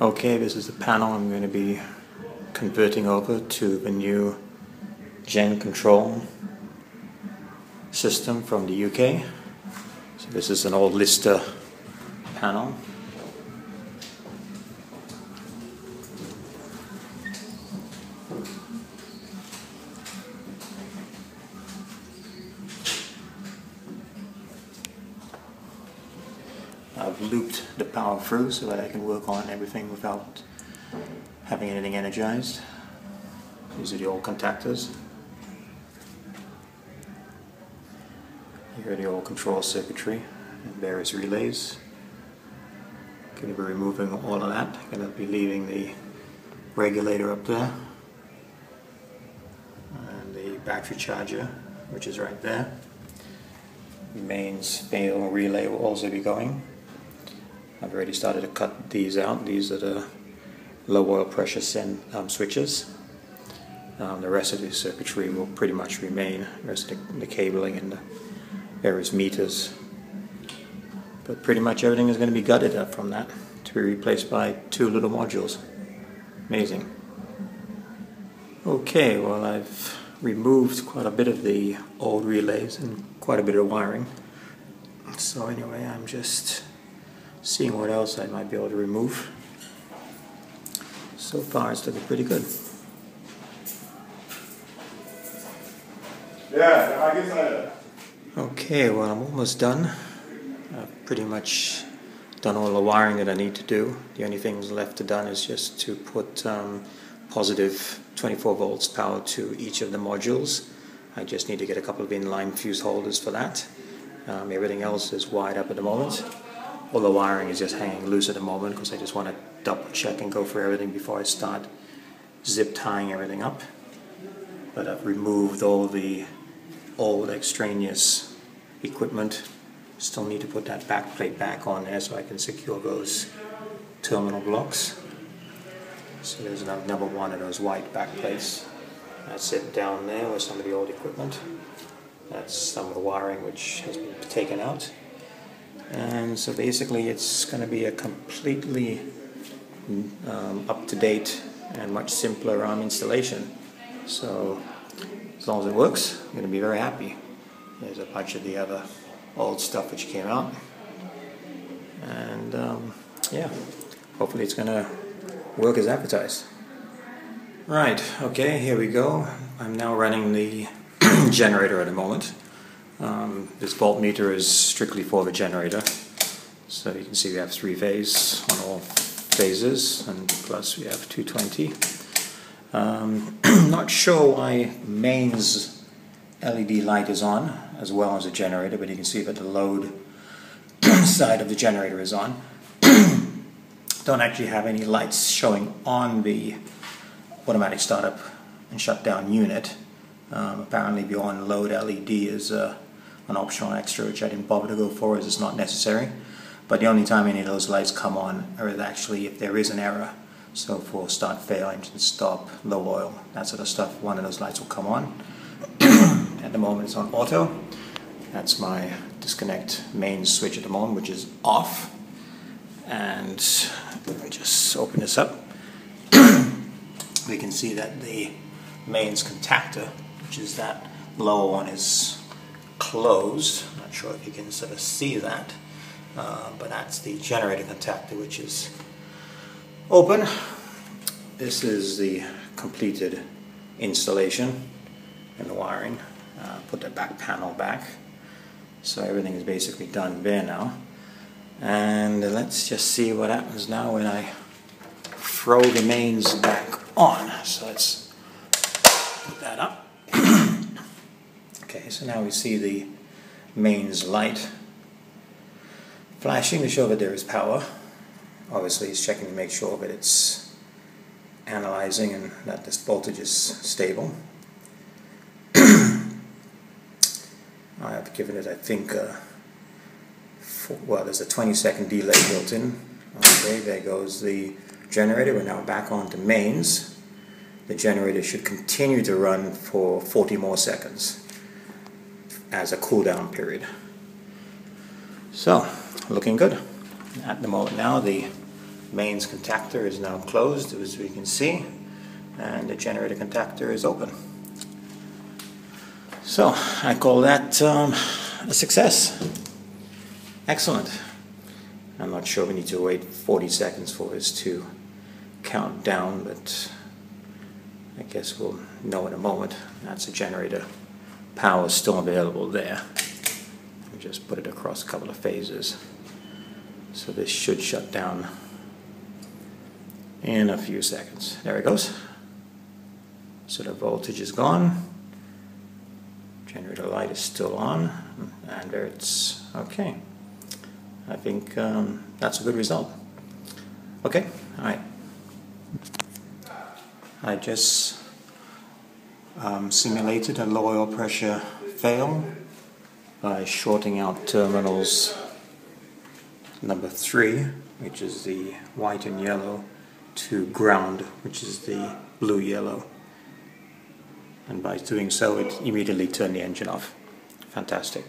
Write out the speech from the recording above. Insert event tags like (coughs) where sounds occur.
Okay, this is the panel I'm going to be converting over to the new Gen Control system from the UK. So this is an old Lister panel. I've looped the power through so that I can work on everything without having anything energized. These are the old contactors. Here are the old control circuitry and various relays. Going to be removing all of that. Going to be leaving the regulator up there and the battery charger which is right there. The mains fail relay will also be going. I've already started to cut these out. These are the low oil pressure send, um, switches. Um, the rest of the circuitry will pretty much remain, the rest of the, the cabling and the various meters. But pretty much everything is going to be gutted up from that to be replaced by two little modules. Amazing. Okay, well I've removed quite a bit of the old relays and quite a bit of wiring. So anyway, I'm just seeing what else I might be able to remove. So far it's looking pretty good. Yeah, I guess I. Okay, well I'm almost done. I've pretty much done all the wiring that I need to do. The only things left to done is just to put um, positive 24 volts power to each of the modules. I just need to get a couple of inline fuse holders for that. Um, everything else is wired up at the moment all the wiring is just hanging loose at the moment because I just want to double check and go for everything before I start zip tying everything up. But I've removed all the old extraneous equipment. Still need to put that back plate back on there so I can secure those terminal blocks. So there's another number one of those white back plates. That's it down there with some of the old equipment. That's some of the wiring which has been taken out and so basically it's going to be a completely um, up-to-date and much simpler um, installation. So as long as it works I'm going to be very happy. There's a bunch of the other old stuff which came out. And um, yeah hopefully it's going to work as advertised. Right okay here we go. I'm now running the (clears throat) generator at the moment um, this voltmeter is strictly for the generator. So you can see we have three phase on all phases and plus we have 220. Um, (clears throat) not sure why mains LED light is on as well as the generator, but you can see that the load (clears throat) side of the generator is on. (clears throat) Don't actually have any lights showing on the automatic startup and shutdown unit. Um, apparently beyond load LED is uh, an optional extra which I didn't bother to go for as it's not necessary. But the only time any of those lights come on are actually if there is an error. So for start fail, engine stop, low oil, that sort of stuff, one of those lights will come on. (coughs) at the moment it's on auto. That's my disconnect main switch at the moment, which is off. And just open this up. (coughs) we can see that the mains contactor, which is that lower one, is closed. I'm not sure if you can sort of see that, uh, but that's the generator contactor which is open. This is the completed installation and the wiring. Uh, put the back panel back. So everything is basically done there now. And let's just see what happens now when I throw the mains back on. So let's put that up. Okay, so now we see the mains light flashing to show that there is power. Obviously it's checking to make sure that it's analyzing and that this voltage is stable. (clears throat) I have given it, I think, uh, four, well, there's a 20 second delay built in. Okay, there goes the generator. We're now back on to mains. The generator should continue to run for 40 more seconds as a cooldown period. So, looking good. At the moment now, the mains contactor is now closed as we can see and the generator contactor is open. So I call that um, a success. Excellent. I'm not sure we need to wait 40 seconds for this to count down, but I guess we'll know in a moment. That's the generator. Power is still available there. We Just put it across a couple of phases. So this should shut down in a few seconds. There it goes. So the voltage is gone. Generator light is still on, and there it's okay. I think um, that's a good result. Okay, all right. I just um, simulated a low oil pressure fail by shorting out terminals number 3, which is the white and yellow, to ground, which is the blue-yellow. And by doing so, it immediately turned the engine off. Fantastic.